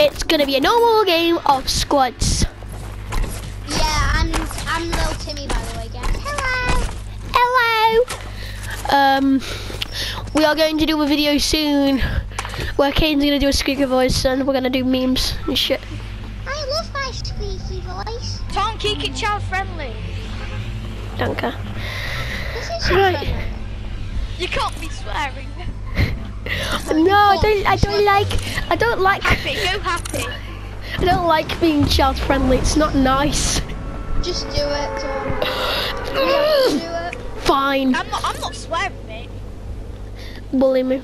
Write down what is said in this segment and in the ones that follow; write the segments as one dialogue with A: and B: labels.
A: it's gonna be a normal game of squads.
B: Yeah, I'm I'm little Timmy by the way, guys. Hello.
A: Hello. Um, we are going to do a video soon where Kane's gonna do a squeaky voice and we're gonna do memes and shit.
B: I love my squeaky voice.
C: Tom, keep it child friendly.
A: Danke.
B: This is
A: Right.
B: friendly.
C: You can't be swearing.
A: No, I don't. I don't like. I don't like.
C: Happy, go happy.
A: I don't like being child friendly. It's not nice.
B: Just do it, Tom. Do it.
A: Fine.
C: I'm not. I'm not swearing, mate.
A: Bully me.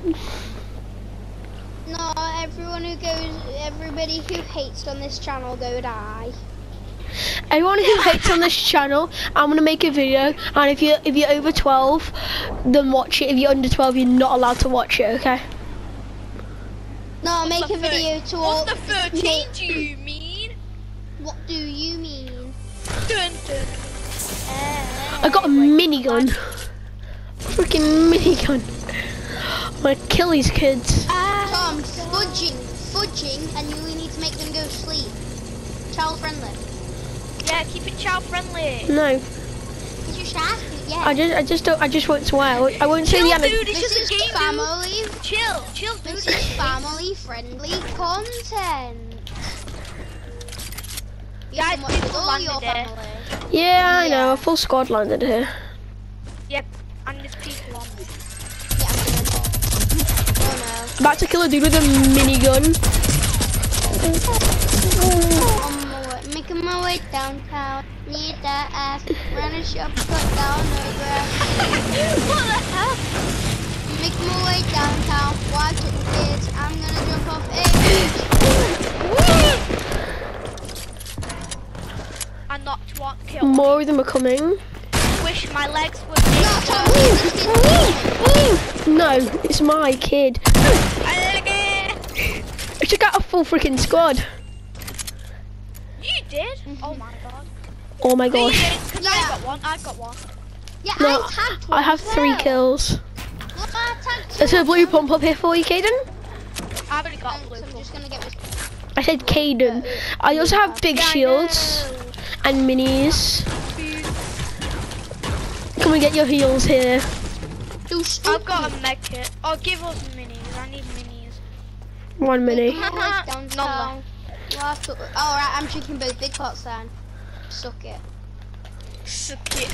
B: No, everyone who goes, everybody who hates on this channel, go die.
A: Everyone who hates on this channel, I'm gonna make a video, and if you if you're over 12, then watch it. If you're under 12, you're not allowed to watch it. Okay?
B: No, I'll make a video to all.
C: What's the 13 do you mean?
B: What do you mean?
C: Dun, dun.
A: I got a minigun. Freaking minigun. I'm gonna kill these kids.
B: Tom, fudging, fudging, and you need to make them go sleep. Child friendly.
C: Yeah, keep it child friendly.
A: No,
B: Did you should ask me? Yeah.
A: I just I just don't. I just won't swear. I won't- I won't say the other.
C: dude. It's
B: this
C: just
B: is
C: a game, dude.
B: family.
C: Chill, chill, dude.
B: This is family friendly content. You
C: Guys, people landed
B: your
C: there.
B: family.
A: Yeah, I know. A full squad landed here.
C: Yep, and there's people on there.
B: Yeah, I'm gonna. Oh
A: About to kill a dude with a minigun.
B: Oh, no. On my way, making my way downtown. Need that ass. Running shop, cut down over.
C: what the hell?
B: Making my way downtown. Watching kids. I'm gonna jump off a.
C: I knocked one kill.
A: More of them are coming.
C: Wish my legs were
B: No, Tom, this kid.
A: No, it's my kid.
C: big.
A: I took out a full freaking squad.
C: You did? Mm-hmm. Oh my god.
A: Oh my
C: god. you
A: gosh.
C: didn't, 'cause
B: Yeah.
C: I got one. I got one.
B: Yeah,
A: No,
B: I tagged one
A: I have
B: as
A: three
B: well.
A: kills.
B: Look, I tagged
A: There's
B: two
A: a blue pump up here for you, Caden.
C: I've already got
B: Thanks,
C: blue.
B: I'm just gonna get this.
A: I said Caden. I also have big shields and minis. Can we get your heals here?
B: Do
C: I've got a med kit. Oh, give us minis. I need minis.
A: One mini.
B: downtown.
C: None
B: We'll have to. Alright, I'm drinking both big pots then. Suck it.
C: Suck it.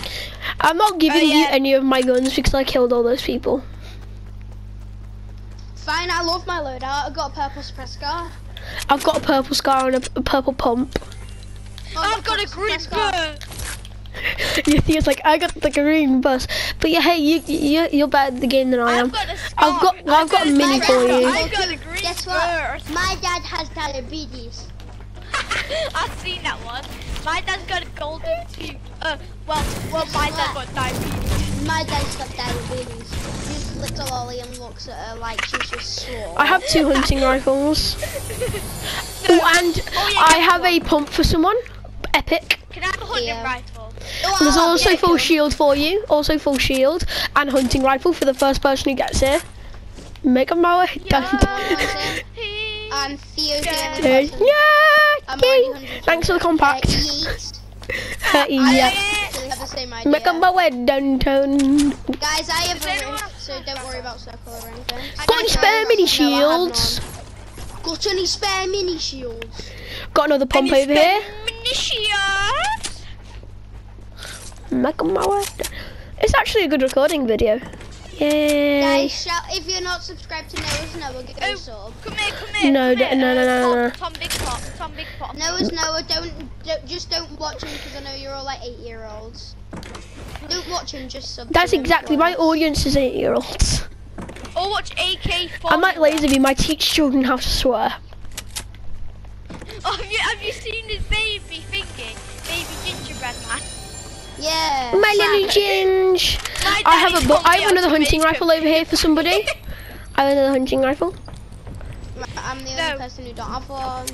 A: I'm not giving
C: Oh,
A: you any of my guns because I killed all those people.
B: Fine, I love my loadout. I've got a purple suppress car.
A: I've got a purple scar and a, a purple pump.
B: Oh,
C: I've got a green
B: suppress car.
C: bird.
A: It's like I got the green bus, but yeah, hey, you you you're better at the game than I am.
C: I've got a
A: I've got
C: scar.
A: I've got a mini
B: my
A: for
B: friend.
A: you.
C: I got a green
B: Guess what?
C: bird.
B: My dad has diabetes.
C: I've seen that one. My dad's got a golden tooth. Uh, well, well, my dad got diabetes.
B: My dad's got diabetes. He just licks a lolly and looks at her like she's just sore.
A: I have two hunting rifles. Oh, and
C: Oh, yeah,
A: I
C: get
A: have a pump for someone. Epic.
C: Can I have a hunting
B: Yeah.
C: rifle?
B: Oh,
A: There's
B: I'll
A: also
B: get
A: full
B: you.
A: shield for you. Also full shield and hunting rifle for the first person who gets here. Make a mower. Dun,
B: Listen,
C: He-
B: I'm Theo the
C: Yeah.
B: Only
A: dun.
B: person. I'm
A: Yeah.
B: already
A: yay. Thanks for the compact.
B: yeet.
A: Uh,
B: I
A: yeah.
B: actually have the same idea.
A: Make a mower. Dun dun.
B: Guys, I have a
C: have-
B: so don't worry about circle or anything.
A: Got any spare mini
B: No, I have
A: shields?
B: none. Got any spare mini shields?
A: Got another pump
C: Any
A: over here.
C: Munitions?
A: Make a mower. It's actually a good recording video. Yay.
B: Guys, shout if you're not subscribed to Noah's Noah, go
C: Oh.
B: sub.
C: Come here, come here.
A: No,
C: come here.
A: no, no, no,
C: Tom,
A: no.
C: Tom Big Pot. Tom Big Pot.
B: Noah's Noah, don't, don't just don't watch him because I know you're all like eight year olds. Don't watch him, just sub. to
A: That's
B: him,
A: exactly my audience is eight year olds.
C: Or watch AK.
A: I'm like Lazarbeam, I teach children how to swear.
C: Oh, have you, have you seen this baby
B: Yeah.
A: My little ginge. I have
C: daddy
A: a bu- I have another hunting rifle over here for somebody. I have another hunting rifle.
B: I'm the only
C: No.
B: person who don't have one.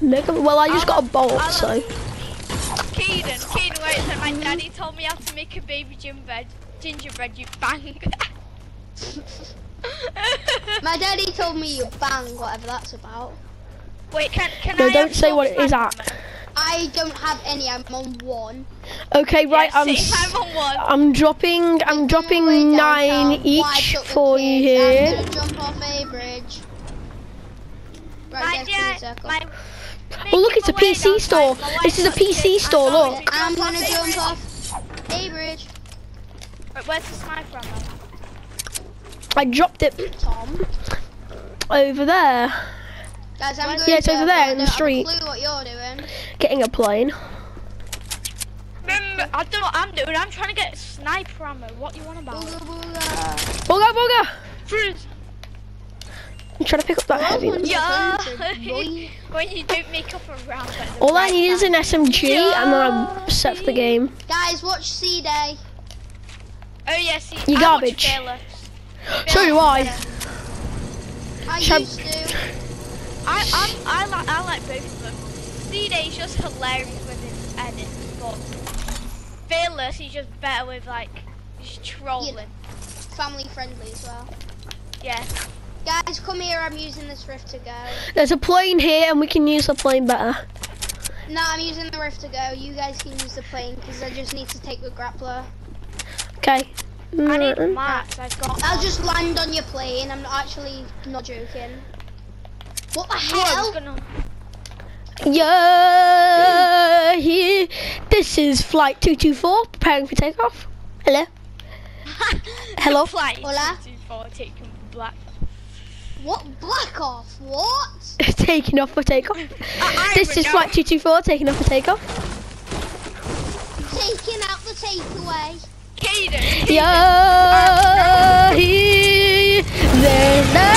A: Make a, well, I just got a bolt,
C: I'll-
A: so.
C: Caden, Caden, wait a second. My mm-hmm. daddy told me how to make a baby gingerbread. Gingerbread, you bang.
B: My daddy told me you bang, whatever that's about.
C: Wait, can can
A: No,
C: I
A: don't say what it is at.
C: Ammo?
B: I don't have any. I'm on one.
A: Okay, right.
C: Yeah,
A: I'm.
C: see,
A: s-
C: I'm on one.
A: I'm dropping. I'm
B: Making
A: dropping nine
B: downtown.
A: Each for you
B: kids. I'm
A: here.
B: gonna jump off a bridge. Right,
C: My,
B: there's
C: yeah, my,
A: Oh look, it's a PC
C: down,
A: store.
C: my
A: This is a PC
C: kids.
A: store.
C: I'm going
A: Look,
C: to
B: I'm
C: jump
B: gonna
C: off a
B: jump
C: bridge.
B: off a bridge.
C: Wait, where's the sniper ammo?
A: I dropped it
B: Tom.
A: over there.
B: Guys, I'm
C: Yeah,
B: going
A: it's
B: to,
A: over there in the
B: don't have
A: street.
B: clue what you're doing.
A: Getting a plane.
C: Remember, I don't know what I'm doing. I'm trying to get sniper ammo. What do you want about?
B: Booga booga.
A: Booga booga.
C: Freeze.
A: I'm trying to pick up that heavy.
C: Yeah.
B: Country,
C: when you don't make up a round. at
A: All I
C: right
A: need is an SMG, and then I'm set for the game.
B: Guys, watch C Day.
C: Oh yeah.
A: You garbage.
C: Watch Fearless.
A: So do I.
B: I used to.
C: I I'm, I like I like both of them. C Day's just hilarious with his edits, but Fearless he's just better with like just trolling.
B: Family friendly as well.
C: Yeah.
B: Guys, come here. I'm using this rift to go.
A: There's a plane here, and we can use the plane better.
B: No, I'm using the rift to go. You guys can use the plane because I just need to take the grappler.
A: Okay.
C: I need
A: Mm.
C: mats. I've got.
B: I'll just land on your plane. I'm not actually not joking. What the
C: I was
B: hell?
C: gonna.
A: Yeah, here. This is flight 224, preparing for takeoff. Hello. Hello?
C: Flight
B: Hola.
C: 224 taking black.
B: What? Black off? What?
A: taking off for takeoff.
C: I
A: This is
C: know.
A: flight 224, taking off for takeoff.
B: Taking out the takeaway.
C: Caden.
A: Yeah, here. There's nothing out here.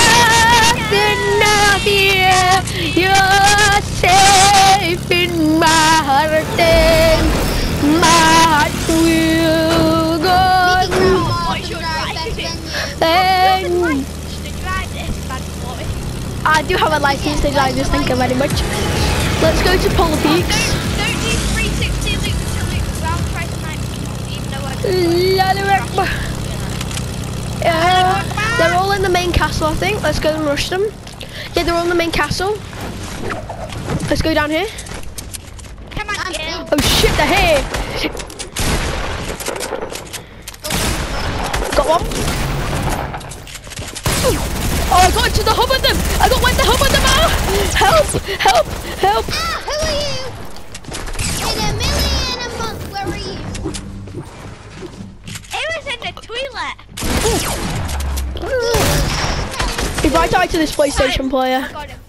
A: You're safe in my heart, and my heart will go.
B: grandma
C: What's
B: can
C: your
B: drive
C: right?
B: better than you.
A: And
C: To drive this bad boy.
A: I do have a license to drive this, thank you very much. Let's go to Polar
C: Don't,
A: Peaks.
C: don't use 360 loop to loop round try tonight, even though I
A: Allahu Akbar. They're all in the main castle, I think. Let's go and rush them. Yeah, they're all in the main castle. Let's go down here.
C: Come on,
B: I'm in.
A: Oh shit, they're here. Got one. Oh, I got into the hub of them. I got where the hub of them are. Help, help, help.
B: Ah, who are you?
A: If I to this PlayStation player,
C: I got him.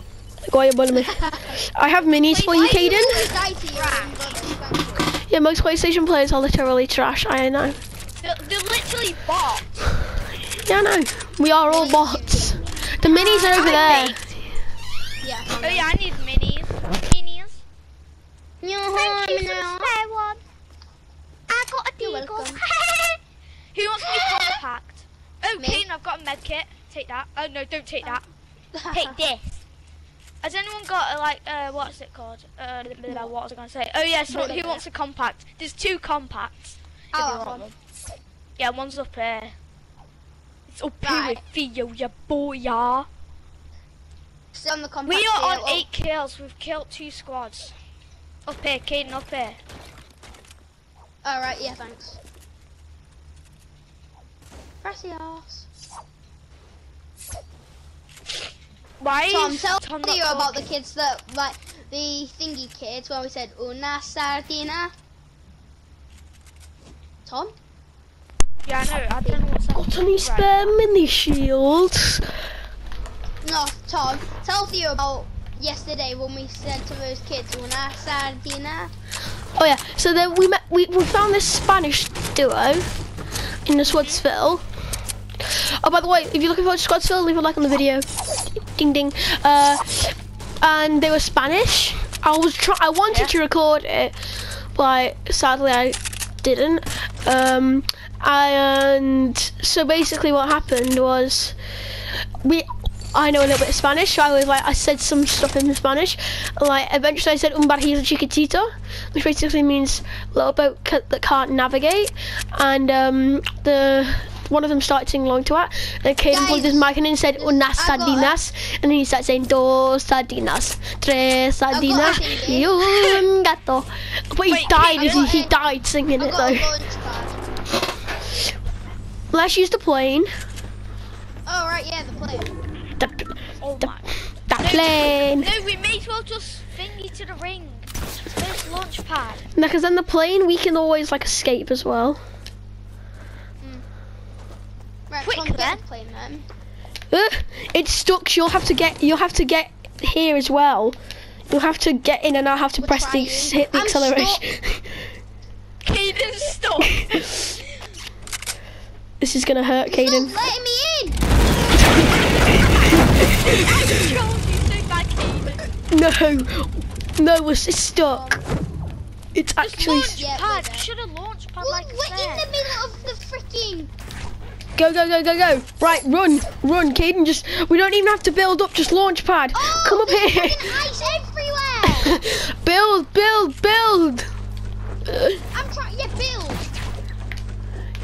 A: go ahead, buddy me. I have minis for you,
B: Why
A: Caden.
B: always die to your own brothers? Thank you.
A: Yeah, most PlayStation players are literally trash. I know.
C: They're, they're literally bots.
A: Yeah, I know. We are all bots. The minis are over there.
B: Yeah.
C: Oh yeah, I need minis. Minis.
B: You
C: Thank you for the spare one. I got a
B: You're
C: deagle. Who wants to be compact? Oh,
B: Me.
C: Caden, I've got a med kit. Take that. Oh no, don't take that. Take this. Has anyone got uh, like uh, what's it called? Uh, blah, what was I gonna say? Oh yeah, so
B: blah,
C: who
B: blah.
C: wants a compact? There's two compacts. you
B: have
C: want
B: one.
C: Yeah, one's up here. It's up here
B: Right.
C: with Theo, ya boy, ya.
B: Still on the compact
C: We are on.
B: Oh,
C: eight kills. We've killed two squads. Up here, Caden, up here.
B: Alright, yeah, thanks. Gracias.
C: Why
B: Tom, tell
C: Tom
B: you
C: not
B: about the kids that, like, the thingy kids when we said una sardina. Tom?
C: Yeah, I know. I don't know what's that.
A: Got any
C: Right.
A: spare mini shields?
B: No, Tom, tell Theo about yesterday when we said to those kids una sardina.
A: Oh yeah. So then we met. We, we found this Spanish duo in the mm-hmm. Swadsville. Oh, by the way, if you're looking for Swadsville, leave a like on the video. Ding ding. Uh, and they were Spanish. I was try. I wanted
C: Yeah.
A: to record it, but sadly I didn't. Um, and so basically, what happened was we. I know a little bit of Spanish, so I was like, I said some stuff in Spanish. Like, eventually I said un barquito chiquitito, which basically means little boat that can't navigate. And um, the one of them started singing along to it. And Caden plugged his
B: Guys,
A: mic in and said, oh, unas
B: I've
A: sardinas. And then he started saying, dos sardinas, tres sardinas,
B: sing it.
A: y un gato. But he
C: Wait,
A: died,
C: I've
A: he, he died singing
B: I've
A: it
B: got
A: though. Let's use the plane.
B: Oh, right, yeah, the plane.
A: The,
C: Oh
A: the,
C: my.
A: the plane.
C: No, we may as well just thingy to the ring. First launch pad.
A: No, because then the plane, we can always like escape as well.
B: Right,
C: Quick, then.
B: the plane then.
A: Uh, it's stuck. So you'll have to get. You'll have to get here as well. You'll have to get in, and I'll have to
B: We're
A: press the hit the
B: I'm
A: acceleration.
C: Caden, stop.
A: this is gonna hurt,
B: He's
A: Caden.
B: not letting me in.
C: I controlled you so bad, Caden.
A: No, no, it's, it's stuck. It's
C: Just
A: actually.
C: launch pad.
B: we're.
C: Should have launch pad
B: Well,
C: like
B: we're in the middle of the freaking.
A: Go, go, go, go, go! Right, run, run, Caden. Just we don't even have to build up. Just launch pad.
B: Oh,
A: Come up here.
B: ice everywhere.
A: build, build, build.
B: I'm trying. Yeah, build.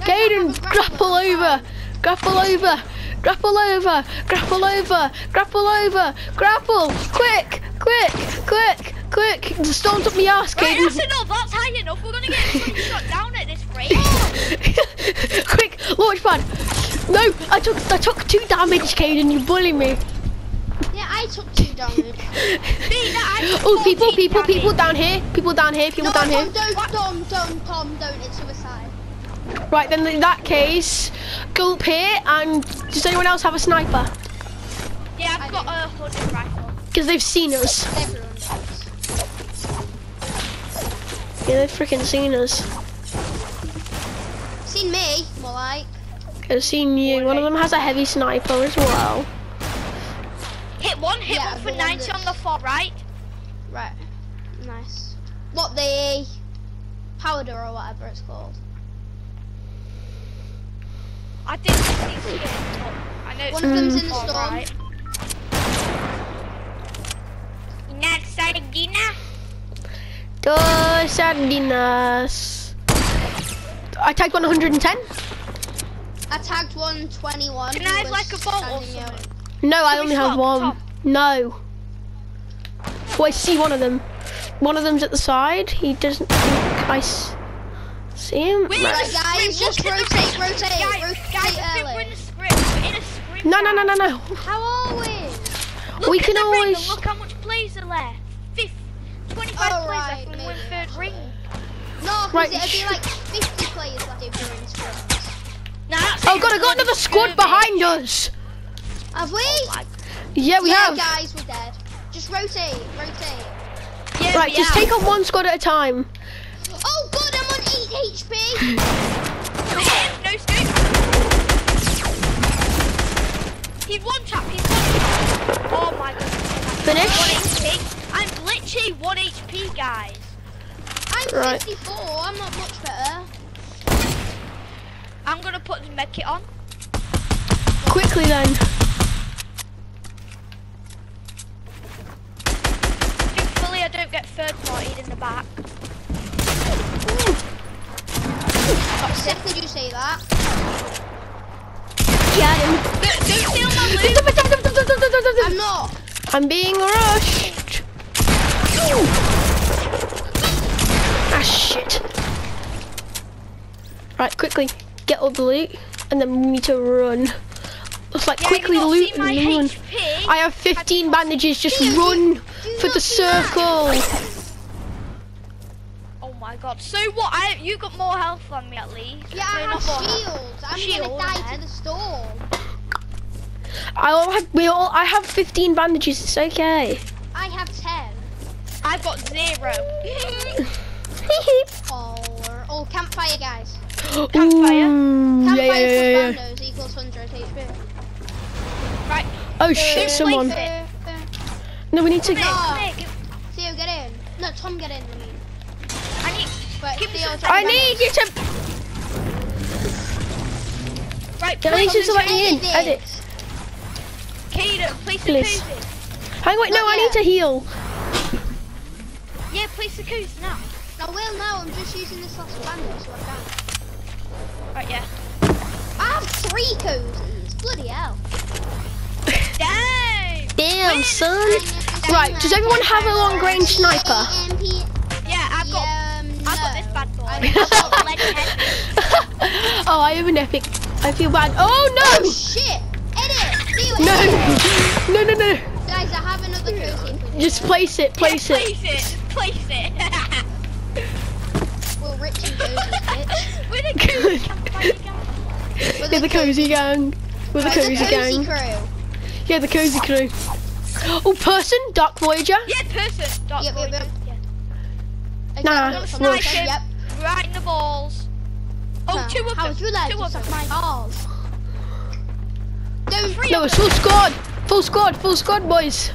A: Caden,
B: have
A: grapple over, grapple over, grapple over, grapple over, grapple over, grapple! Quick, quick, quick, quick! The stone's took my ass,
C: Right, that's
A: Caden.
C: enough. That's high enough. We're gonna get shot down at this rate.
A: quick, launch pad. No, I took I took two damage, Caden. You bully me.
B: Yeah, I took two damage.
C: Me, that I
A: Oh, people,
C: 14
A: people,
C: damage.
A: people down here, people down here, people
B: no,
A: down
B: Tom,
A: here.
B: don't, Tom, don't, Tom, don't. It's suicide.
A: Right, then in that case, go up here and does anyone else have a sniper?
C: Yeah,
B: I
C: I've got
B: do.
C: a hunting rifle.
A: Because they've seen us.
B: Everyone does.
A: Yeah, they've freaking seen us.
B: Seen me? More like.
A: They've seen you. One of them has a heavy sniper as well.
C: Hit one, hit
B: Yeah,
C: one for
B: the one
C: 90 on the
B: that's-
C: far right.
B: Right. Nice. What the powder or whatever it's called.
C: I didn't see I know
B: One of them's
A: Mm.
B: in the
C: far
B: storm.
C: right. Not Sardina.
A: Dos sardinas. I tagged 110.
B: I tagged 121.
C: Can I have like a bolt or
B: standing out.
A: No, I
C: Can we
A: only have one.
C: Tom?
A: No. Well, I see one of them. One of them's at the side. He doesn't think I s- see him.
C: Wait,
A: Right.
B: Right, guys, just
C: look at the
B: rotate, rotate,
C: Guys,
B: rotate
C: guys, I we're in a sprint. We're in a sprint.
A: No, no, no, no, no.
B: How are we?
C: Look
A: We
C: at
A: can
C: the ring and look how much players are left. Fifth, 25
B: Oh,
C: players
B: right,
C: left and we're in third ring.
B: No, because
A: Right,
B: it'd be like 50 players left if you're in sprints.
C: Now that's
A: Oh
C: it,
A: god, I got another squad behind us.
B: Have we?
A: Oh yeah, we
B: yeah,
A: have.
B: guys, we're dead. Just rotate, rotate.
C: Yeah,
A: right, just
C: have.
A: take on one squad at a time.
B: Oh god, I'm on 8 HP!
C: Hit him, no scope. He's one tap, he's one tap. Oh my god.
A: Finish.
C: I'm literally 1 HP, guys.
B: I'm
A: Right.
B: 54, I'm not much better.
C: I'm gonna put the medkit on.
A: Quickly then.
C: Thankfully, I don't get third partied in the back.
B: Seth, did you say that?
A: Get him.
C: Don't, don't steal my loot.
B: I'm not.
A: I'm being rushed. Ah shit. Right, quickly get all the loot, and then we need to run. It's like
C: Yeah,
A: quickly loot and run.
C: HP?
A: I have 15 bandages. Just
B: Do
A: run
B: do
A: for the
B: see
A: circle.
C: Oh my god. So what? I you got more health than me at least.
B: Yeah,
C: No,
B: I have shields. I'm
C: Shield,
B: gonna die
C: then.
B: to the storm.
A: I all have. We all. I have 15 bandages. It's okay.
B: I have 10.
C: I've got zero.
B: Oh, oh campfire, guys.
C: Campfire?
A: Ooh,
B: Campfire
A: yeah, yeah, yeah, yeah.
B: equals 100 HP.
C: right.
A: Oh shit!
C: Uh,
A: Someone.
B: Uh, uh,
A: No, we need to.
B: No.
C: Nick,
B: Theo, get in. No, Tom, get in. I mean.
C: I need.
B: Theo,
A: I need you to.
C: Right,
A: Can I
C: place
A: just
C: the
A: let you in?
B: Edit
A: Edit.
C: place the
A: Please.
C: coos
A: Hang on, no, I need to heal.
C: Yeah, place the coos now.
B: I will now. I'm just using this last bando so I can.
C: Right, yeah.
B: Ah! have three cozies. Bloody hell.
C: Damn.
A: Damn, son. Right, does everyone have a long range sniper?
C: Yeah, I've got.
B: Um,
C: I've got this bad boy.
B: I
C: I've got lead
A: oh, I have an epic. I feel bad. Oh no!
B: Oh
A: no!
B: shit! Edit! See you
A: No! No, no, no.
B: Guys, I have another cozy.
A: Just place it, place
C: yeah,
A: it.
C: Place it. Place it.
B: We're rich and cozy, bitch.
C: We're the cool campfire gang.
B: We're
A: We're the cozy gang. We're the
B: we're
A: cozy gang.
B: crew.
A: Yeah, the cozy crew. Oh, person, Dark Voyager.
C: Yeah, person. Dot
B: Yep, yep,
C: boy.
B: yep.
A: Nah,
B: Okay, we're gonna
C: Snipe
B: focus,
C: him.
B: Yep.
C: Right in the balls. Oh,
B: Huh.
C: two of
B: How
C: them.
B: would you like
C: two
B: to
C: of them.
B: suck my balls? Don't
C: Three
A: No, it's full squad. Full squad, full squad, boys.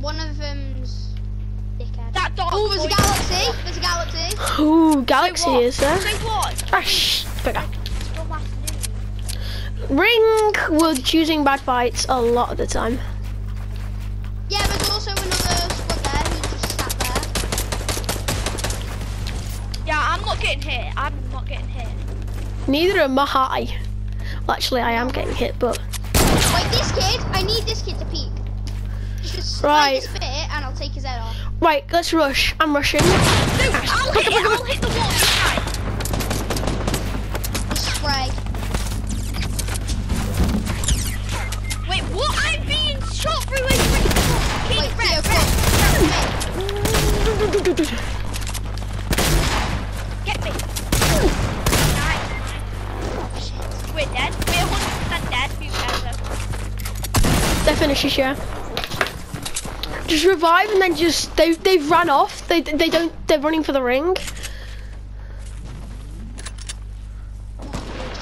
B: One of them's dickhead.
C: That dog.
B: Oh, there's a galaxy. There's a galaxy.
A: Ooh, Galaxy is there?
C: Say what?
A: Shh, bugger.
C: Still.
A: Ring was choosing bad fights a lot of the time.
B: Yeah, there's also another squad there who just sat there.
C: Yeah, I'm not getting hit. I'm not getting hit.
A: Neither am I. Well, actually, I am getting hit, but
B: Wait, this kid, I need this kid to peek.
A: Right. Right. Let's rush. I'm rushing.
C: No, I'll hit it. I'll hit the wall. this time.
B: Just spray.
C: Wait, what? I'm being shot through a freaking
B: Wait,
C: King
B: Theo,
C: Red,
B: come.
C: red. Get me. Nice. We're dead. We're 100% dead. Who cares though?
A: They're finishes, yeah. Just revive and then just they they've run off. They they don't they're running for the ring.
B: Just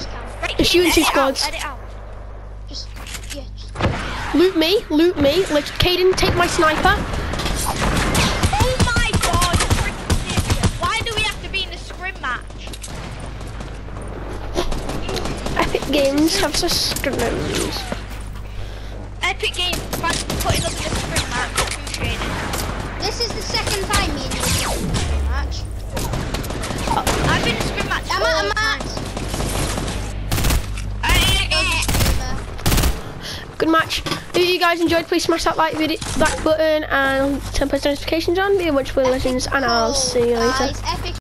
B: camp.
C: Right,
A: It's you and two squads.
B: Just, yeah, just.
A: Loot me, loot me. Let Caden take my sniper.
C: Oh my god, you freaking idiot. Why do we have to be in the scrim match?
A: Epic Games have scrims. Guys enjoyed, please smash that like video, like button and turn post notifications on. Be a watch for legends, and I'll see you later.